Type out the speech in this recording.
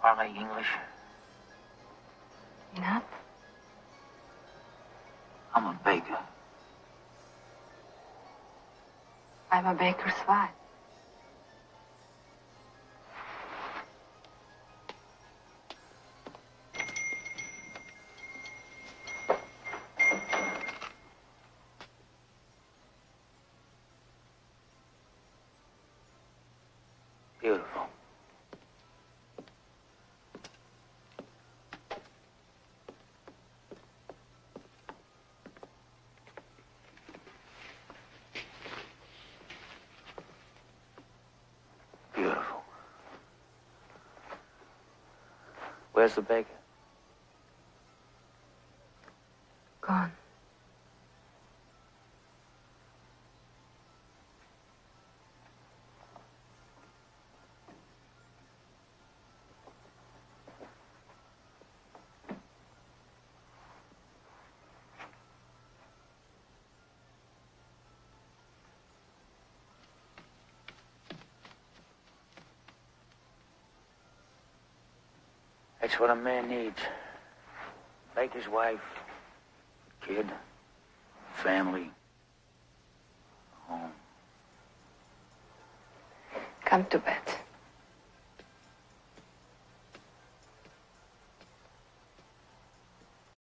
Parley English? Enough? I'm a baker. I'm a baker's wife. Beautiful. Beautiful. Where's the baker? Gone. That's what a man needs. Baker's wife, kid, family, home. Come to bed.